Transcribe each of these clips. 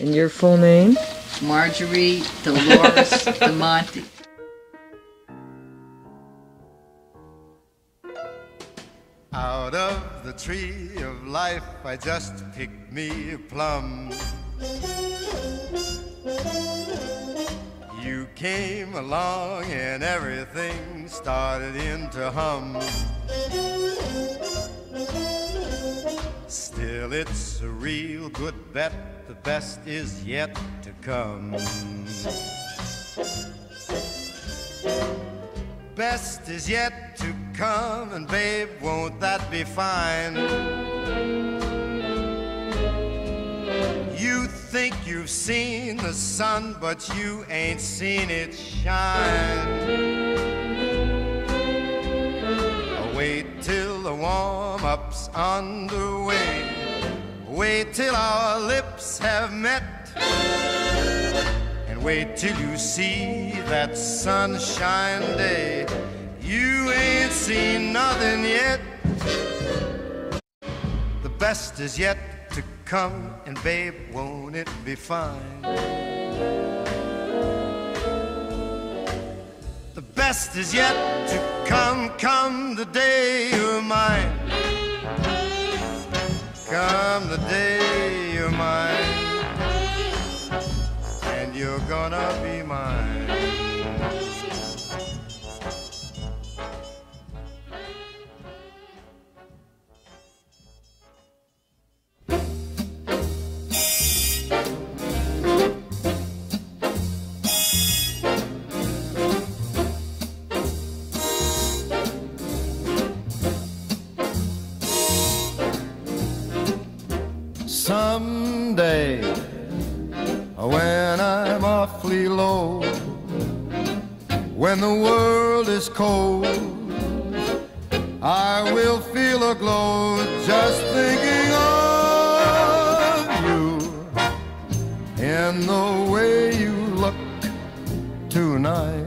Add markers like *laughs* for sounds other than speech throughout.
And your full name? Marjorie Dolores *laughs* Damante. Out of the tree of life, I just picked me a plum. You came along and everything started into hum. Still, it's a real good bet, the best is yet to come. Best is yet to come, and babe, won't that be fine? You think you've seen the sun, but you ain't seen it shine. Wait till the warm up's underway. Wait till our lips have met. And wait till you see that sunshine day. You ain't seen nothing yet. The best is yet to come, and babe, won't it be fine? The best is yet to come, come the day you're mine. Come the day you're mine, and you're gonna be mine. Cold, I will feel a glow just thinking of you. And the way you look tonight.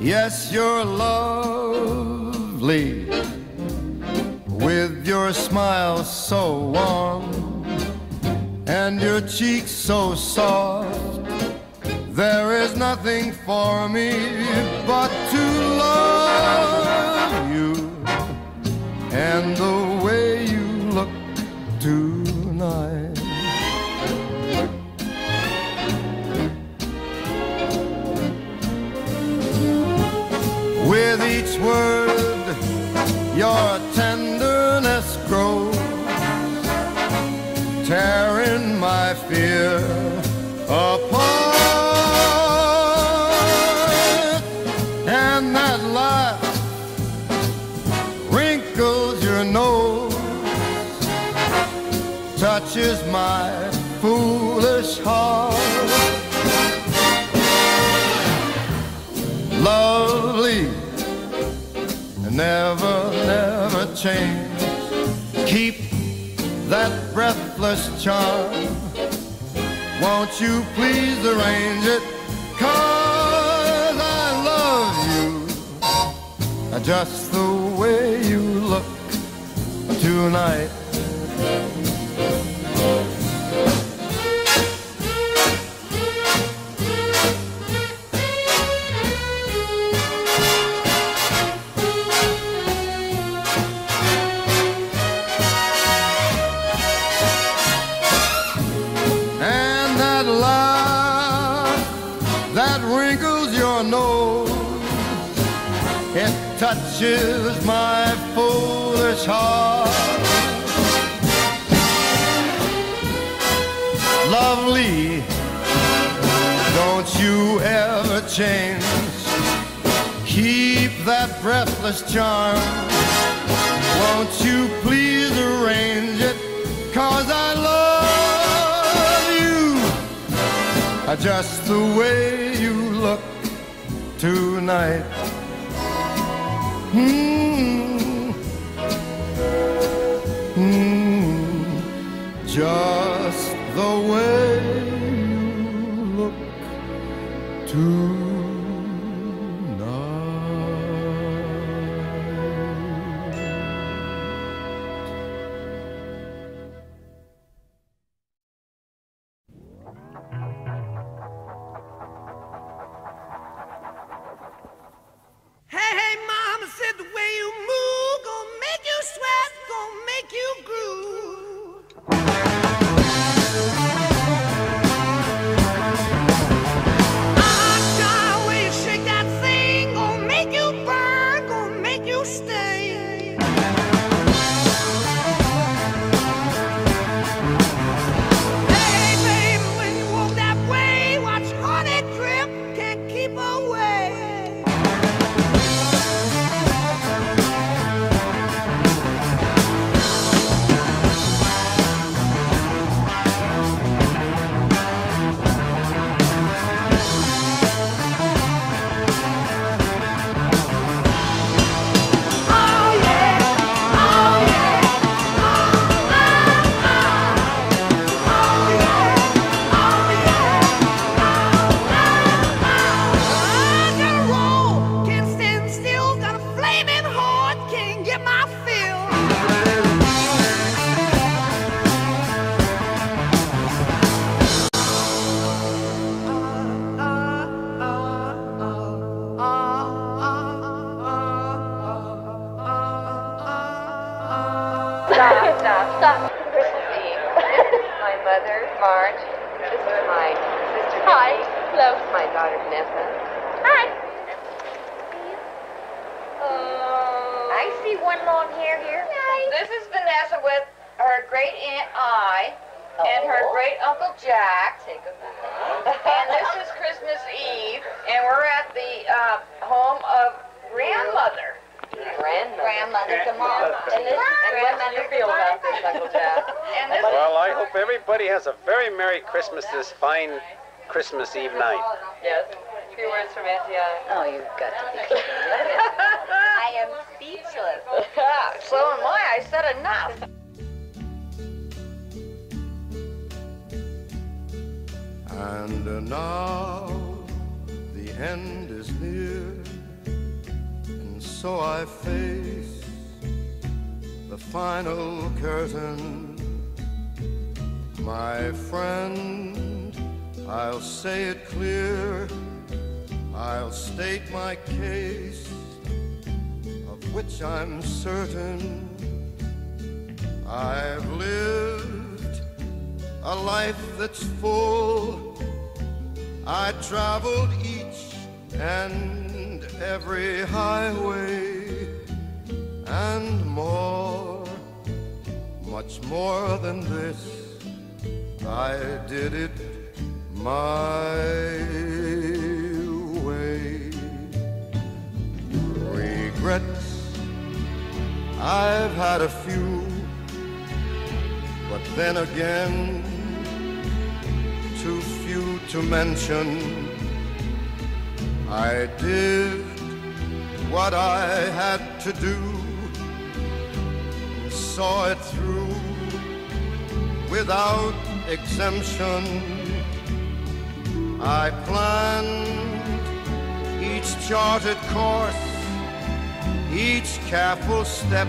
Yes, you're lovely with your smile so warm and your cheeks so soft. There is nothing for me but to love you and the way you look tonight. With each word, your tenderness grows, tearing touches my foolish heart. lovely, never, never change. Keep that breathless charm. Won't you please arrange it? Cause I love you just the way you look tonight. Touches my foolish heart. Lovely, don't you ever change. Keep that breathless charm. Won't you please arrange it? Cause I love you just the way you look tonight. Mm. Mm. Just the way you look tonight. Daughter, Vinessa. Hi. I see one long hair here. Hi. This is Vinessa with her great aunt I and her Oh. great uncle Jack. Take a back. and this is Christmas Eve, and we're at the uh, home of grandmother. Grandmother. Grandmother, come on. And this and what do you feel about this, Uncle Jack? Well, I hope everybody has a very Merry Christmas this fine Christmas Eve night. yes, a few words from Auntie I. Oh, you've got to be kidding me. I am speechless. *laughs* so am I. I said enough. And uh, now the end is near, and so I face the final curtain. My friend, I'll say it clear, I'll state my case, of which I'm certain. I've lived a life that's full. I traveled each and every highway and more, much more than this. I did it my I've had a few. But then again, too few to mention. I did what I had to do, saw it through without exemption. I planned each charted course, each careful step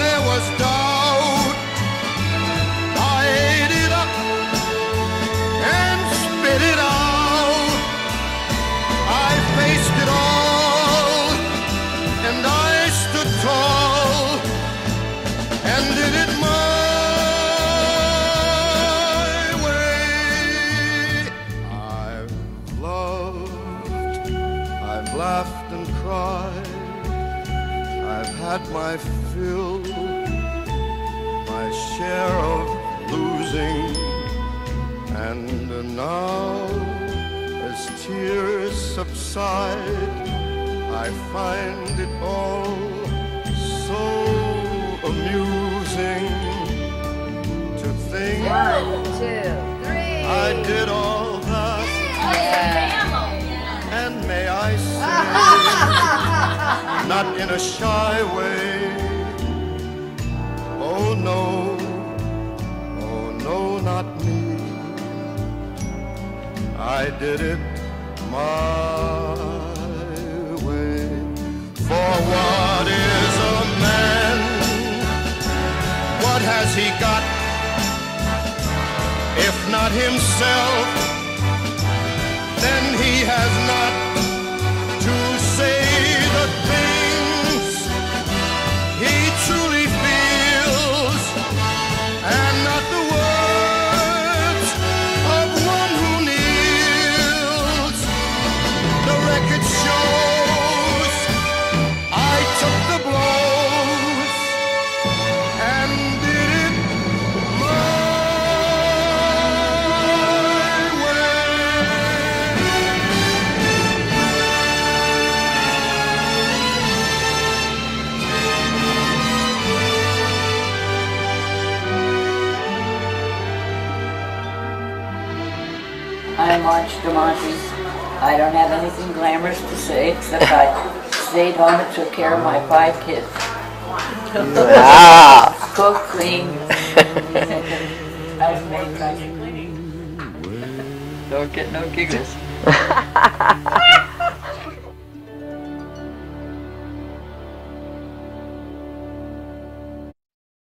there was doubt, I ate it up and spit it out. I faced it all, and I stood tall and did it my way. I've loved, I've laughed and cried. I've had my I find it all so amusing to think One, two, three. I did all that, and may I say, *laughs* not in a shy way. Oh no, oh no, not me. I did it my not himself, then he has not I don't have anything glamorous to say except I stayed home and took care of my five kids. Wow. Cook, clean. I've made my Don't get no giggles. *laughs*